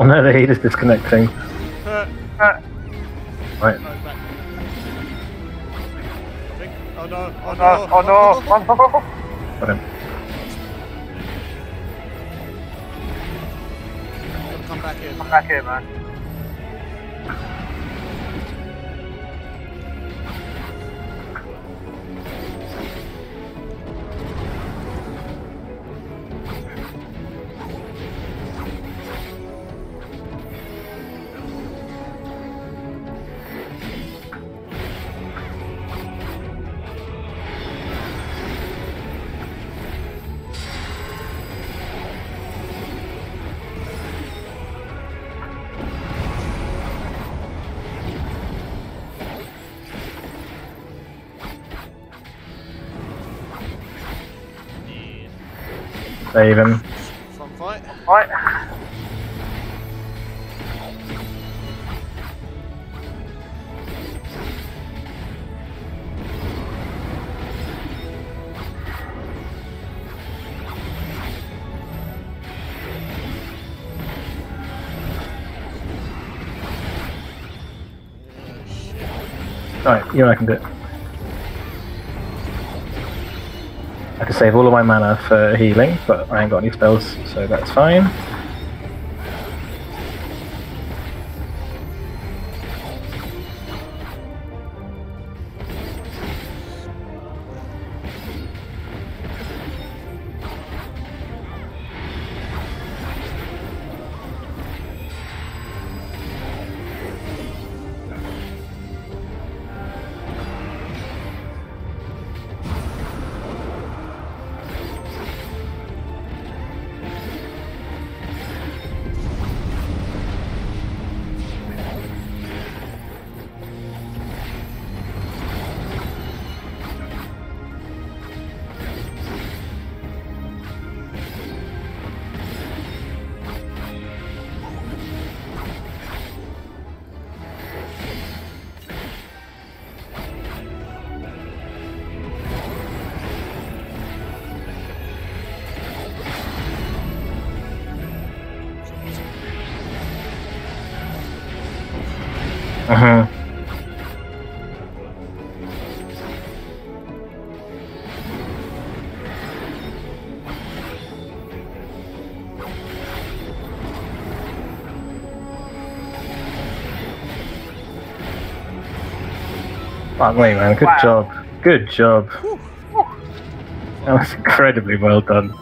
Oh no, the heat is disconnecting. Uh, Right. no, back. I think. Oh no! Oh no! Oh, oh no! Oh, no! Got him. Come back in. Come back here, man. Save him. Front fight. Right. Alright, you know I can do it. I can save all of my mana for healing, but I ain't got any spells, so that's fine. Fuck me, man. Good Wow. job. Good job. That was incredibly well done.